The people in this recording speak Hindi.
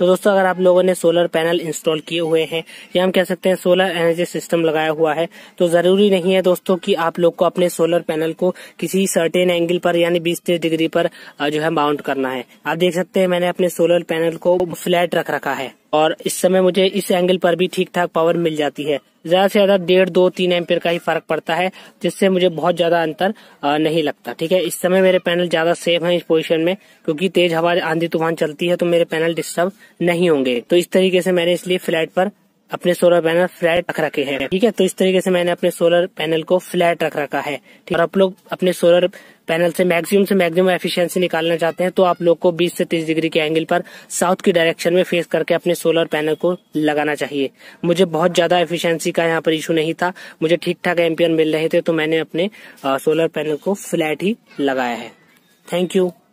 तो दोस्तों, अगर आप लोगों ने सोलर पैनल इंस्टॉल किए हुए हैं, या हम कह सकते हैं सोलर एनर्जी सिस्टम लगाया हुआ है तो ज़रूरी नहीं है दोस्तों कि आप लोग को अपने सोलर पैनल को किसी सर्टेन एंगल पर, यानी बीस तीस डिग्री पर जो है माउंट करना है। आप देख सकते हैं मैंने अपने सोलर पैनल को फ्लैट रख रखा है। और इस समय मुझे इस एंगल पर भी ठीक ठाक पावर मिल जाती है। ज़्यादा से ज़्यादा डेढ़, दो, तीन एम्पियर का ही फ़र्क पड़ता है, जिससे मुझे बहुत ज़्यादा अंतर नहीं लगता, ठीक है? इस समय मेरे पैनल ज़्यादा सेफ़ हैं इस पोजीशन में, क्योंकि तेज हवा, आंधी तूफ़ान चलती है तो मेरे पैनल डिस्टर्ब नहीं होंगे। तो इस तरीके से मैंने इसलिए फ्लैट पर अपने सोलर पैनल फ्लैट रख रखे हैं। ठीक है? तो इस तरीके से मैंने अपने सोलर पैनल को फ्लैट रख रखा है। ठीक और आप लोग अपने सोलर पैनल से मैक्सिमम से मैक्सिमम एफिशिएंसी निकालना चाहते हैं तो आप लोग को 20 से 30 डिग्री के एंगल पर साउथ की डायरेक्शन में फेस करके अपने सोलर पैनल को लगाना चाहिए। मुझे बहुत ज़्यादा एफिशिएंसी का यहाँ पर इशू नहीं था। मुझे ठीक ठाक एम्पियर मिल रहे थे तो मैंने अपने सोलर पैनल को फ्लैट ही लगाया है। Thank you